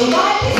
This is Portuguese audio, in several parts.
Your life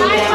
Bye.